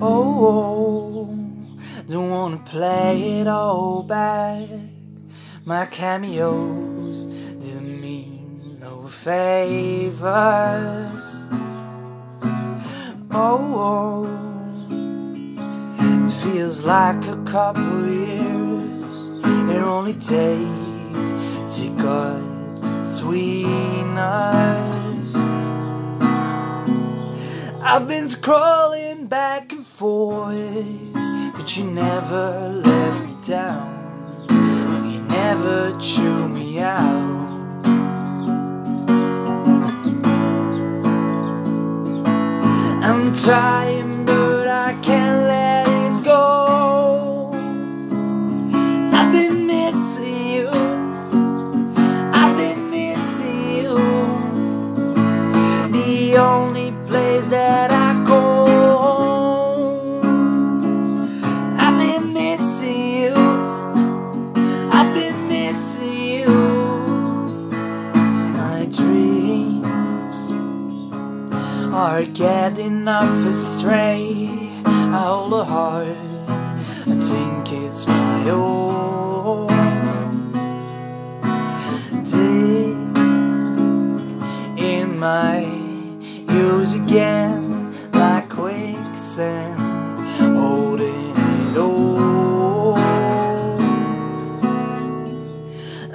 Oh, don't wanna play it all back. My cameos do me no favors. Oh, it feels like a couple years. It only takes to cut between us. I've been scrolling back forth, but you never let me down. You never chew me out. I'm trying, are getting off astray. I hold a heart. I think it's my own. Deep in my use again like quicksand, holding it all.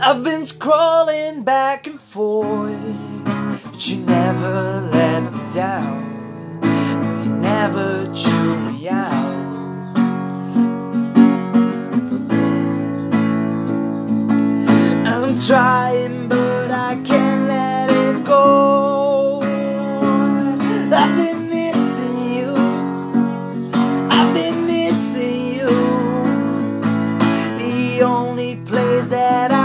I've been scrolling back and forth, but you never down. You never chew me out. I'm trying, but I can't let it go. I've been missing you. I've been missing you. The only place that I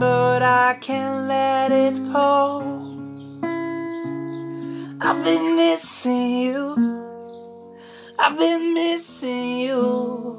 but I can't let it go. I've been missing you. I've been missing you.